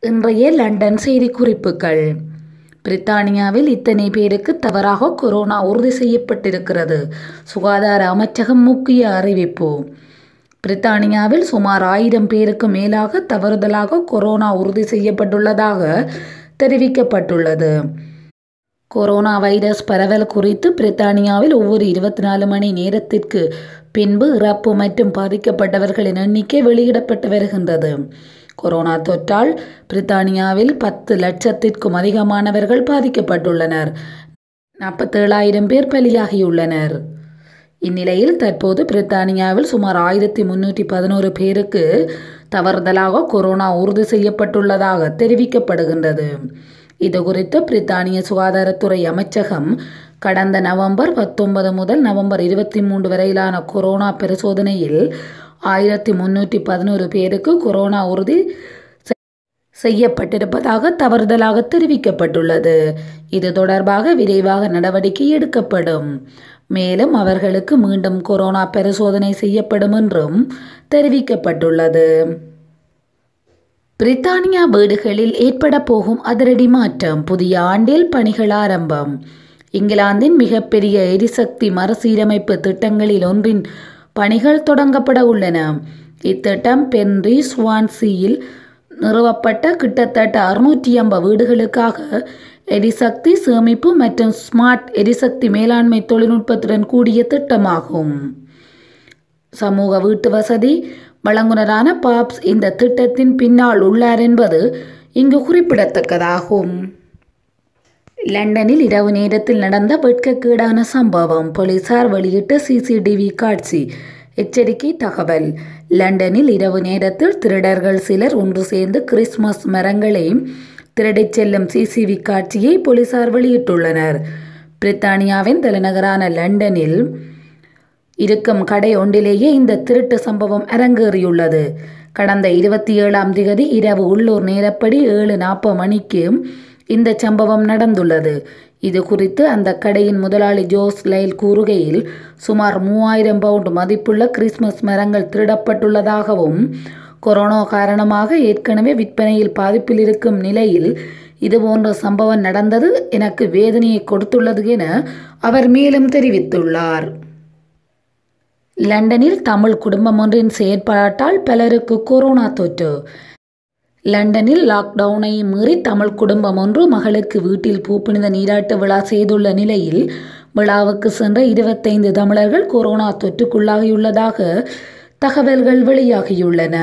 இன்றைய லண்டன் செய்திக்குறிப்புகள். பிரித்தானியாவில் இத்தனை பேருக்கு தவறாக கொரோனா உறுதி செய்யப்பட்டிருக்கிறது. சுகாதார அமைச்சகம் முக்கிய அறிவிப்பு. பிரித்தானியாவில் சுமார் ஆயிரம் பேருக்கு மேலாக தவறுதலாக கொரோனா உறுதி செய்யப்பட்டுள்ளதாக தெரிவிக்கப்பட்டுள்ளது. கொரோனா வைரஸ் பரவல் குறித்து பிரித்தானியாவில் ஒவ்வொரு இருபத்தி நாலு மணி நேரத்திற்கு பின்பு இறப்பு மற்றும் பாதிக்கப்பட்டவர்களின் எண்ணிக்கை வெளியிடப்பட்டு வருகின்றது. கொரோனா தொற்றால் பிரித்தானியாவில் பத்து லட்சத்திற்கும் அதிகமானவர்கள் பாதிக்கப்பட்டுள்ளனர். நாற்பத்தேழாயிரம் பேர் பலியாகியுள்ளனர். இந்நிலையில் தற்போது பிரித்தானியாவில் சுமார் ஆயிரத்தி முன்னூற்றி பதினோரு பேருக்கு தவறுதலாக கொரோனா உறுதி செய்யப்பட்டுள்ளதாக தெரிவிக்கப்படுகின்றது. இது குறித்து பிரித்தானிய சுகாதாரத்துறை அமைச்சகம் கடந்த நவம்பர் பத்தொன்பது முதல் நவம்பர் இருபத்தி மூன்று வரையிலான கொரோனா பரிசோதனையில் ஆயிரத்தி முன்னூற்றி பதினோரு பேருக்கு கொரோனா உறுதி செய்யப்பட்டிருப்பதாக தவறுதலாக தெரிவிக்கப்பட்டுள்ளது. இது தொடர்பாக விரைவாக நடவடிக்கை எடுக்கப்படும். மேலும் அவர்களுக்கு மீண்டும் கொரோனா பரிசோதனை செய்யப்படும் என்றும் தெரிவிக்கப்பட்டுள்ளது. பிரித்தானியா வீடுகளில் ஏற்பட போகும் அதிரடி மாற்றம் புதிய ஆண்டில் பணிகள் ஆரம்பம். இங்கிலாந்தின் மிகப்பெரிய எரிசக்தி மறுசீரமைப்பு திட்டங்களில் ஒன்றின் பணிகள் தொடங்கப்பட உள்ளன. இத்திட்டம் பென்ரி ஸ்வான்சியில் நிறுவப்பட்ட கிட்டத்தட்ட அறுநூற்றி ஐம்பது வீடுகளுக்காக எரிசக்தி சேமிப்பு மற்றும் ஸ்மார்ட் எரிசக்தி மேலாண்மை தொழில்நுட்பத்துடன் கூடிய திட்டமாகும். சமூக வீட்டு வசதி வழங்குனரான பாப்ஸ் இந்த திட்டத்தின் பின்னால் உள்ளார் என்பது இங்கு குறிப்பிடத்தக்கதாகும். லண்டனில் இரவு நேரத்தில் நடந்த வெட்கக்கேடான சம்பவம் போலீசார் வெளியிட்ட சிசிடிவி காட்சி. எச்சரிக்கை தகவல். லண்டனில் இரவு நேரத்தில் திருடர்கள் சிலர் ஒன்று சேர்ந்து கிறிஸ்துமஸ் மரங்களை திருடிச் செல்லும் சிசிவி காட்சியை போலீசார் வெளியிட்டுள்ளனர். பிரித்தானியாவின் தலைநகரான லண்டனில் இருக்கும் கடை ஒன்றிலேயே இந்த திருட்டு சம்பவம் அரங்கேறியுள்ளது. கடந்த இருபத்தி ஏழாம் திகதி இரவு உள்ளூர் நேரப்படி ஏழு நாற்பது மணிக்கு இந்த சம்பவம் நடந்துள்ளது. இது குறித்து அந்த கடையின் முதலாளி ஜோஸ் லைல் கூறுகையில் சுமார் மூவாயிரம் பவுண்ட் மதிப்புள்ள கிறிஸ்துமஸ் மரங்கள் திருடப்பட்டுள்ளதாகவும் கொரோனா காரணமாக ஏற்கனவே விற்பனையில் பாதிப்பில் இருக்கும் நிலையில் இதுபோன்ற சம்பவம் நடந்தது எனக்கு வேதனையை கொடுத்துள்ளது என அவர் மேலும் தெரிவித்துள்ளார். லண்டனில் தமிழ் குடும்பம் ஒன்றின் செயற்பாட்டால் பலருக்கு கொரோனா தொற்று. லண்டனில் லாக்டவுனை மீறி தமிழ் குடும்பம் ஒன்று மகளுக்கு வீட்டில் பூப்புனித நீராட்டு விழா செய்துள்ள நிலையில் விழாவுக்கு சென்ற இருபத்தைந்து தமிழர்கள் கொரோனா தொற்றுக்குள்ளாகியுள்ளதாக தகவல்கள் வெளியாகியுள்ளன.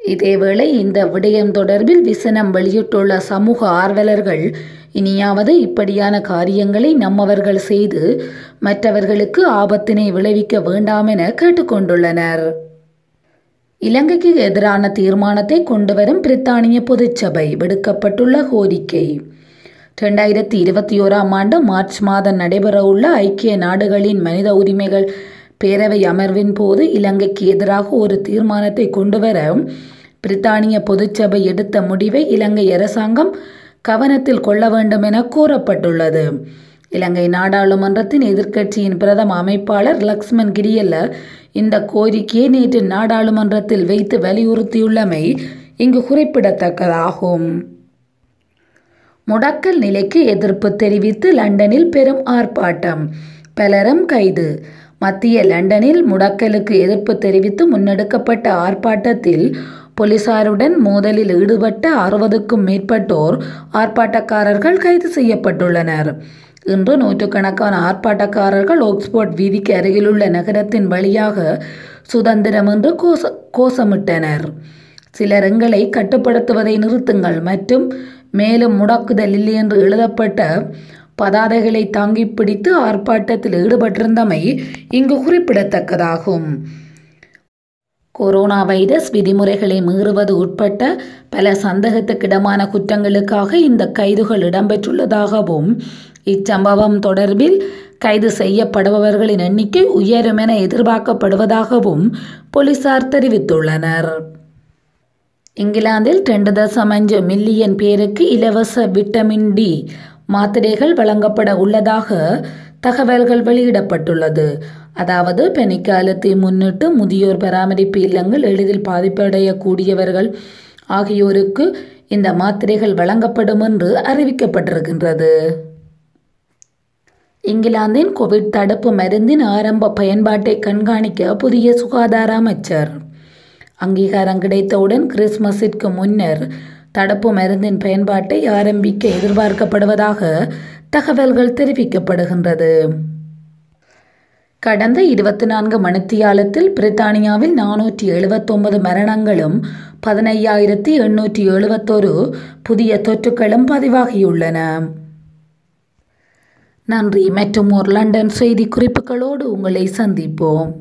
இதேவேளை இந்த விடயம் தொடர்பில் விசனம் வெளியிட்டுள்ள சமூக ஆர்வலர்கள் இனியாவது இப்படியான காரியங்களை நம்மவர்கள் செய்து மற்றவர்களுக்கு ஆபத்தினை விளைவிக்க வேண்டாம் என கேட்டுக்கொண்டுள்ளனர். இலங்கைக்கு எதிரான தீர்மானத்தை கொண்டுவரும் பிரித்தானிய பொதுச்சபை விடுக்கப்பட்டுள்ள கோரிக்கை. ரெண்டாயிரத்தி இருபத்தி ஓராம் ஆண்டு மார்ச் மாதம் நடைபெறவுள்ள ஐக்கிய நாடுகளின் மனித உரிமைகள் பேரவை அமர்வின் போது இலங்கைக்கு எதிராக ஒரு தீர்மானத்தை கொண்டுவர பிரித்தானிய பொதுச்சபை எடுத்த முடிவை இலங்கை அரசாங்கம் கவனத்தில் கொள்ள வேண்டும் என கூறப்பட்டுள்ளது. இலங்கை நாடாளுமன்றத்தின் எதிர்க்கட்சியின் பிரதம அமைப்பாளர் லக்ஷ்மன் கிரியல்ல இந்த கோரிக்கையை நேற்று நாடாளுமன்றத்தில் வைத்து வலியுறுத்தியுள்ளமை இங்கு குறிப்பிடத்தக்கதாகும். முடக்கல் நிலைக்கு எதிர்ப்பு தெரிவித்து லண்டனில் பெரும் ஆர்ப்பாட்டம். பலரும் கைது. மத்திய லண்டனில் முடக்கலுக்கு எதிர்ப்பு தெரிவித்து முன்னெடுக்கப்பட்ட ஆர்ப்பாட்டத்தில் போலீசாருடன் மோதலில் ஈடுபட்ட அறுபதுக்கும் மேற்பட்டோர் ஆர்ப்பாட்டக்காரர்கள் கைது செய்யப்பட்டுள்ளனர். இன்று நூற்றுக்கணக்கான ஆர்ப்பாட்டக்காரர்கள் ஆக்ஸ்போர்ட் வீதிக்கு அருகிலுள்ள நகரத்தின் வழியாக சுதந்திரம் என்று கோஷ கோஷமிட்டனர். சிலர் எங்களை கட்டுப்படுத்துவதை நிறுத்துங்கள் மற்றும் மேலும் முடக்குதல் இல்லை என்று எழுதப்பட்ட பதாதைகளை தாங்கி பிடித்து ஆர்ப்பாட்டத்தில் ஈடுபட்டிருந்தமை இங்கு குறிப்பிடத்தக்கதாகும். கொரோனா வைரஸ் விதிமுறைகளை மீறுவது உட்பட்ட பல சந்தேகத்துக்கிடமான குற்றங்களுக்காக இந்த கைதுகள் இடம்பெற்றுள்ளதாகவும் இச்சம்பவம் தொடர்பில் கைது செய்யப்படுபவர்களின் எண்ணிக்கை உயரும் என எதிர்பார்க்கப்படுவதாகவும் போலீசார் தெரிவித்துள்ளனர். இங்கிலாந்தில் ரெண்டு தசம் அஞ்சு மில்லியன் பேருக்கு இலவச விட்டமின் டி மாத்திரைகள் வழங்கப்பட உள்ளதாக தகவல்கள் வெளியிடப்பட்டுள்ளது. அதாவது பனிக்காலத்தை முன்னிட்டு முதியோர் பராமரிப்பு இல்லங்கள் எளிதில் பாதிப்படையக்கூடியவர்கள் ஆகியோருக்கு இந்த மாத்திரைகள் வழங்கப்படும் என்று அறிவிக்கப்பட்டிருக்கின்றது. இங்கிலாந்தின் கோவிட் தடுப்பு மருந்தின் ஆரம்ப பயன்பாட்டை கண்காணிக்க புதிய சுகாதார அமைச்சர். அங்கீகாரம் கிடைத்தவுடன் கிறிஸ்மஸிற்கு முன்னர் தடுப்பு மருந்தின் பயன்பாட்டை ஆரம்பிக்க எதிர்பார்க்கப்படுவதாக தகவல்கள் தெரிவிக்கப்படுகின்றது. கடந்த இருபத்தி நான்கு மணித்தியாலத்தில் பிரித்தானியாவில் நானூற்றி எழுபத்தொன்பது மரணங்களும் பதினையாயிரத்தி எண்ணூற்றி எழுபத்தொரு புதிய தொற்றுக்களும் பதிவாகியுள்ளன. நன்றி. மற்றும் ஒரு லண்டன் செய்தி குறிப்புகளோடு உங்களை சந்திப்போம்.